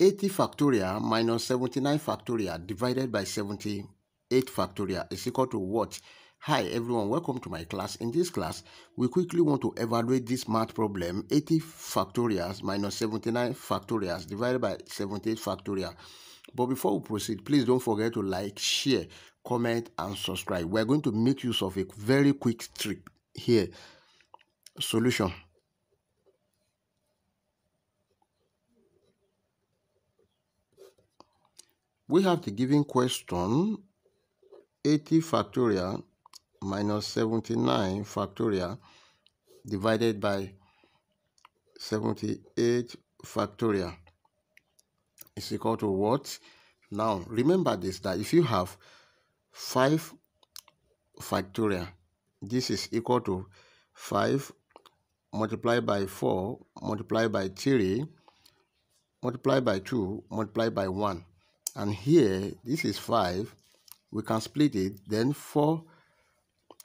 80 factorial minus 79 factorial divided by 78 factorial is equal to what? Hi everyone, welcome to my class. In this class, we quickly want to evaluate this math problem 80 factorials minus 79 factorials divided by 78 factorial. But before we proceed, please don't forget to like, share, comment and subscribe. We're going to make use of a very quick trick here. Solution. We have the given question 80 factorial minus 79 factorial divided by 78 factorial is equal to what? Now, remember this, that if you have 5 factorial, this is equal to 5 multiplied by 4 multiplied by 3 multiplied by 2 multiplied by 1 and here this is 5 we can split it. Then 4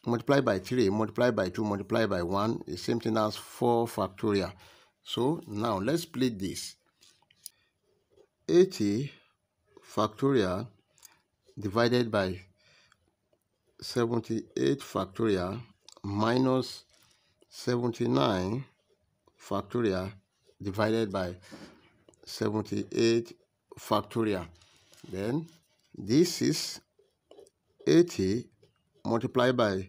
multiplied by 3 multiplied by 2 multiplied by 1 is same thing as 4 factorial. So now let's split this. 80 factorial divided by 78 factorial minus 79 factorial divided by 78 factorial then this is 80 multiplied by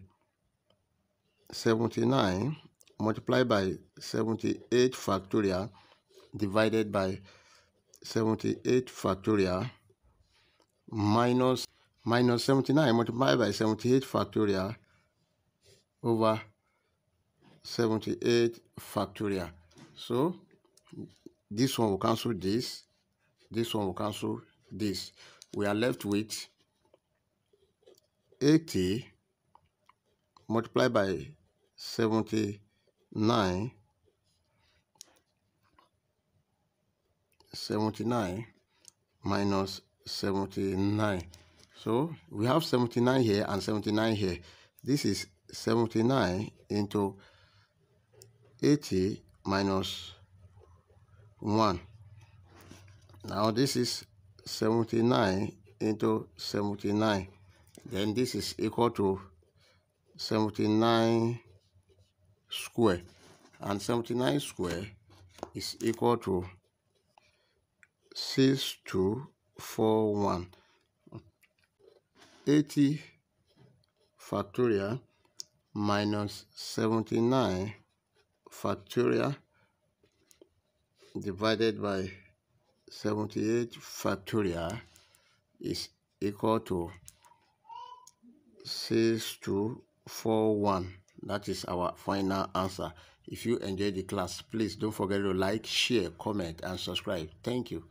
79 multiplied by 78 factorial divided by 78 factorial minus minus 79 multiplied by 78 factorial over 78 factorial. So this one will cancel this, this one will cancel this. We are left with 80 multiplied by 79 79 minus 79 so we have 79 here and 79 here. This is 79 into 80 minus 1 now this is 79 into 79 then this is equal to 79 square. And 79 square is equal to 6241 80 factorial minus 79 factorial divided by 78 factorial is equal to 6241 that is our final answer. If you enjoyed the class please don't forget to like share comment and subscribe. Thank you